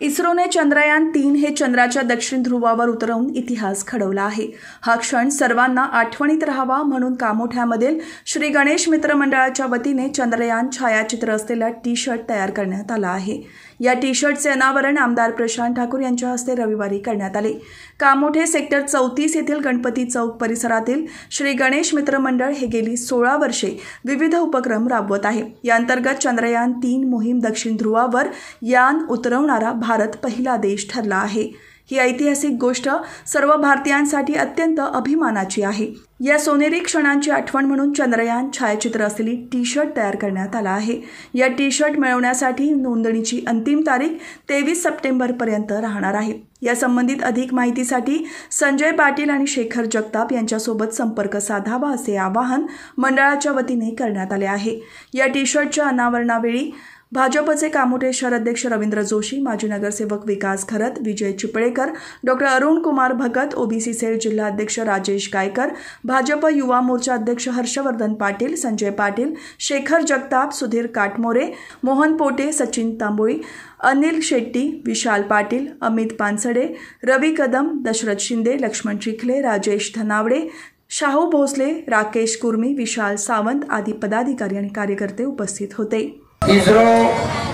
इस्रोने चंद्रयान तीन हे चंद्राच्या दक्षिण ध्रुवावर उतरवून इतिहास घडवला आहे. हा क्षण सर्वांना आठवणीत राहावा म्हणून कामोठ्यामधील श्री गणेश मित्र मंडळाच्या वतीने चंद्रयान छायाचित्र असलेला टी शर्ट तयार करण्यात आला आहे. या टी शर्टचे अनावरण आमदार प्रशांत ठाकूर यांच्या हस्ते रविवारी करण्यात आले. कामोठे सेक्टर चौतीस येथील गणपती चौक परिसरातील श्री गणेश मित्र मंडळ हे गेली सोळा वर्षे विविध उपक्रम राबवत आहे. या अंतर्गत चंद्रयान तीन मोहीम दक्षिण ध्रुवावर यान उतरवणारा भारत पहिला देश ठरला आहे. ही ऐतिहासिक गोष्ट सर्व भारतीयांसाठी अत्यंत अभिमानाची आहे. या सोनेरी क्षणांची आठवण म्हणून चंद्रयान छायाचित्र असलेली टी शर्ट तयार करण्यात आला आहे. या टी शर्ट मिळवण्यासाठी नोंदणीची अंतिम तारीख तेवीस सप्टेंबरपर्यंत राहणार आहे. या संबंधित अधिक माहितीसाठी संजय पाटील आणि शेखर जगताप यांच्यासोबत संपर्क साधावा असे आवाहन मंडळाच्या वतीने करण्यात आले आहे. या टी शर्टच्या अनावरणावेळी भाजपचे कामोठे शहराध्यक्ष रवींद्र जोशी माजी नगरसेवक Vikas Kharat Vijay Chiplekar doctor Arun Kumar Bhagat OBC cell जिल्हाध्यक्ष राजेश गायकर भाजप युवा मोर्चा अध्यक्ष हर्षवर्धन पाटील संजय पाटील शेखर जगताप सुधीर काटमोरे मोहन पोटे सचिन तांबोळी अनिल शेट्टी विशाल पाटील अमित पानसडे रवी कदम दशरथ शिंदे लक्ष्मण चिखले राजेश धनावडे शाहू भोसले राकेश कुर्मी विशाल सावंत आदी पदाधिकारी आणि कार्यकर्ते उपस्थित होते. इस्रो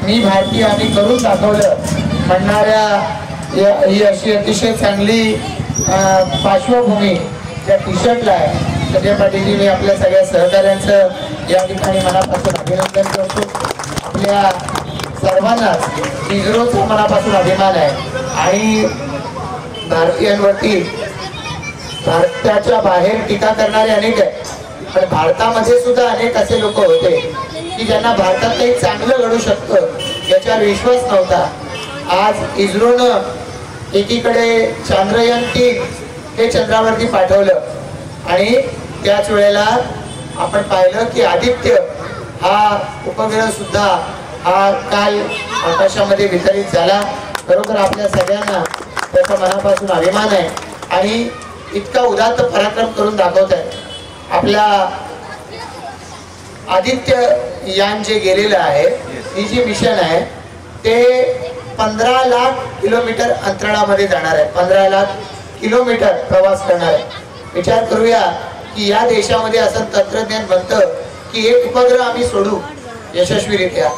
मी भारतीय आणि करून दाखवलं. म्हणणाऱ्या ही अशी अतिशय चांगली पार्श्वभूमी त्या टी शर्टला आहे संजय पाटीलजी मी आपल्या सगळ्या सहकाऱ्यांचं या ठिकाणी मनापासून अभिनंदन करतो. आपल्या सर्वांनाच इस्रोचा मनापासून अभिमान आहे. आणि भारतीयांवरती भारताच्या बाहेर टीका करणारे अनेक आहेत. पण भारतामध्ये सुद्धा अनेक असे लोक होते. की ज्यांना भारतात काही चांगलं घडू शकतं याच्यावर विश्वास नव्हता. आज इस्रोनं एकीकडे चांद्रयान तीन हे चंद्रावरती पाठवलं. आणि त्याच वेळेला आपण पाहिलं की आदित्य हा उपग्रह सुद्धा हा काल आकाशामध्ये वितरित झाला. खरोखर आपल्या सगळ्यांना त्याचा मनापासून अभिमान आहे. आणि इतका उदात्त पराक्रम करून दाखवत आहे. आपल्या आदित्य यान जे गेलेलं आहे ही जी मिशन आहे ते पंधरा लाख किलोमीटर अंतराळामध्ये जाणार आहे. पंधरा लाख किलोमीटर प्रवास करणार आहे. विचार करूया की या देशामध्ये असं तंत्रज्ञान बनतं की एक उपग्रह आम्ही सोडू यशस्वीरित्या.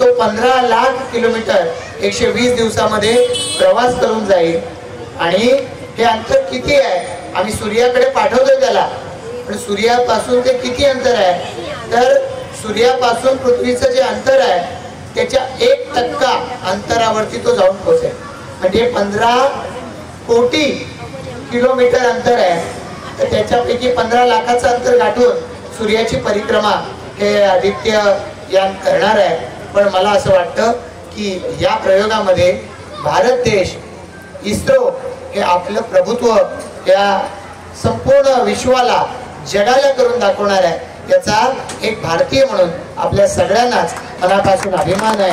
तो पंधरा लाख किलोमीटर एकशे वीस दिवसामध्ये प्रवास करून जाईल. आणि हे अंतर किती आहे? आम्ही सूर्याकडे पाठवतोय त्याला. पण सूर्यापासून ते किती अंतर आहे? तर सूर्यापासून पृथ्वीचं जे अंतर आहे त्याच्या एक टक्का अंतरावरती तो जाऊन पोहोचेल म्हणजे पंधरा कोटी किलोमीटर अंतर आहे. तर त्याच्यापैकी पंधरा लाखाचं अंतर गाठून सूर्याची परिक्रमा हे आदित्य यान करणार आहे. पण मला असं वाटतं की या प्रयोगामध्ये भारत देश इस्रो हे आपलं प्रभुत्व या संपूर्ण विश्वाला जगाला करून दाखवणार आहे. याचा एक भारतीय म्हणून आपल्या सगळ्यांनाच मनापासून अभिमान आहे.